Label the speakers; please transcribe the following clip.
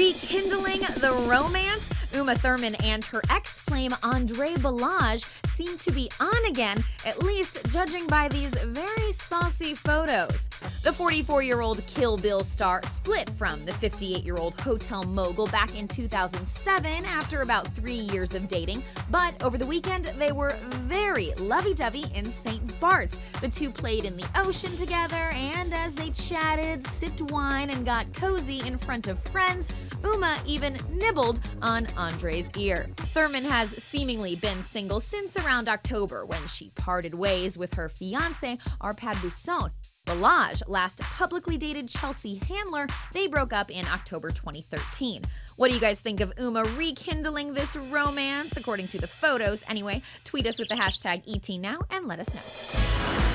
Speaker 1: rekindling the romance? Uma Thurman and her ex flame Andre Balazs seem to be on again, at least judging by these very saucy photos. The 44 year old Kill Bill star split from the 58 year old hotel mogul back in 2007 after about three years of dating, but over the weekend they were very lovey dovey in St. Bart's. The two played in the ocean together, and as chatted, sipped wine, and got cozy in front of friends, Uma even nibbled on Andre's ear. Thurman has seemingly been single since around October when she parted ways with her fiance, Arpad Busson. Balazs last publicly dated Chelsea Handler. They broke up in October 2013. What do you guys think of Uma rekindling this romance? According to the photos, anyway, tweet us with the hashtag ETNow and let us know.